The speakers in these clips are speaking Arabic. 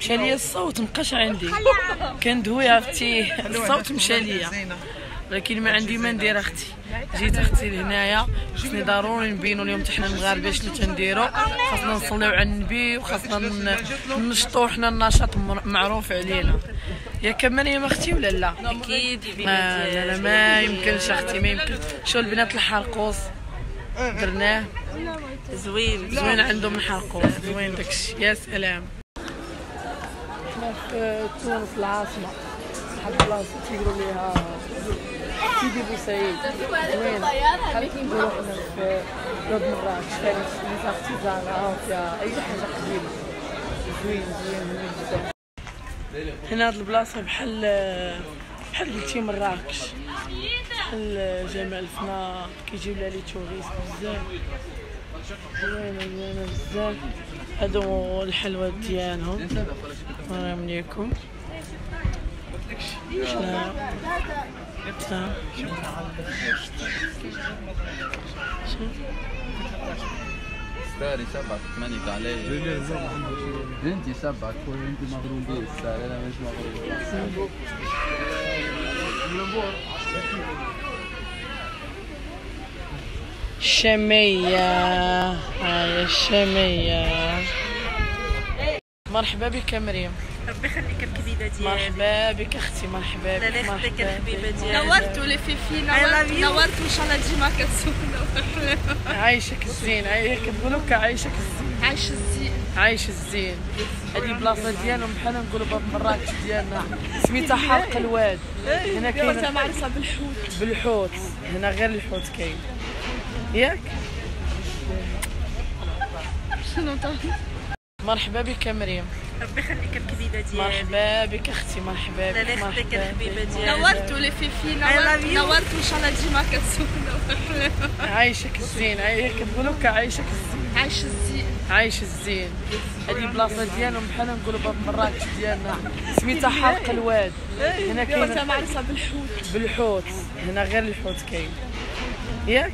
مشى ليا الصوت مبقاش عندي. كندوي عرفتي الصوت مشى ليا. ولكن ما عندي ما ندير أختي. جيت أختي لهنايا خصني ضروري نبينوا اليوم حنا المغاربه شنو تنديروا خاصنا نصليو على النبي وخاصنا ن- ننشطوا حنا النشاط معروف علينا. ياك مريم أختي ولا لا؟ أكيد. ما لا لا ما يمكنش أختي ما يمكن. شو البنات الحرقوس؟ درناه؟ زوين زوين عندهم الحرقوس زوين داكشي. يا سلام. حنا في تونس العاصمة واحد البلاصة تيقولوا ليها سيدي بوسعيد زوين بحال كي نقولوا حنا في بلاد مراكش فيها ناس ارتيزانات فيها أي حاجة قديمة. زوين زوين زوين بزاف هنا هاد البلاصة بحال بحال قلتي مراكش بحال جامع الفنا كيجيو لها لي توريست بزاف. زوينة زوينة بزاف. هادو الحلوى ديالهم. مرحبا ليكم سلام سلام ستاري سبعة ثمانية علي انت سبعة تقول انت مغروبين ستاري أنا مش مغروب الشامية هاي الشامية مرحبا بك يا مريم. ربي يخليك الكبيدة ديالي مرحبا بك أختي مرحبا بك لا لا يخليك الحبيبه. ديالي نورتوا لي فيفي love نورت وإن شاء الله ديما كتسولنا عايشك الزين كتقولوا لك عايشك الزين. عايش الزين. عايش الزين. هذه بلاصة ديالهم بحال نقولوا باب مراكش ديالنا. سميتها حلق الواد. هنا كاين معروفة بالحوت. بالحوت. هنا غير الحوت كاين. ياك؟ شنو مرحبا بك يا مريم. ربي يخليك الكبيدة ديالي مرحبا بك أختي مرحبا بك مرحبا الحبيبه بك. ديالي نورتوا لي فيفي نورت. نورت وان شاء الله ديما كتسولنا عايشك الزين عاي- كتقولوا لك عايشك الزين. عايش الزين. عايش الزين. هذه بلاصة ديالهم بحال نقولوا باب مراكش ديالنا. سميتها حلق الواد. هنا كنت كاين معروفة بالحوت. بالحوت. هنا غير الحوت كاين. ياك؟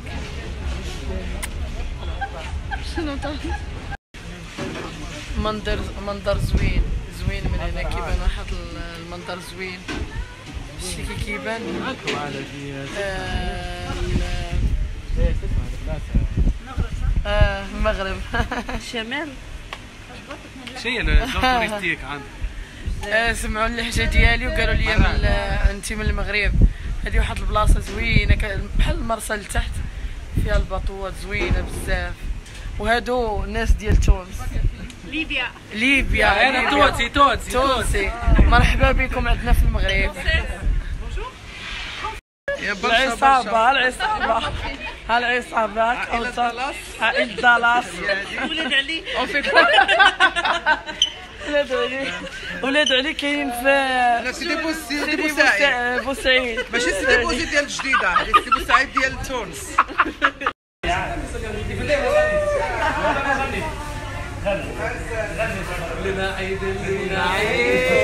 شنو منظر منظر زوين. زوين من هنا كيبان واحد ال- المنظر زوين. شتي كي كيبان. آه، ال- آه، المغرب. شمال. شيء الزون توريستيك عندك آه، سمعوا اللهجه ديالي وقالوا لي انت من المغرب. هذه واحد البلاصة زوينة بحال المرسى لتحت فيها الباطوات زوينة بزاف. وهادو ناس ديال تونس. ليبيا. ليبيا. أنا ليبيا. توتسي توتسي. تونسي مرحبا بكم عندنا في المغرب. يا برشا العصابة برشا. العصابة. العصابة عائلة دالاس. عائلة دالاس. ولد علي. ولاد علي. ولاد علي كاينين في لا سيدي بوس سيدي سيدي بوسعيد بوسع- بوسعيد ماشي سيدي بوزي ديال الجديده سيدي بوسعيد ديال تونس. لنا عيد لنا عيد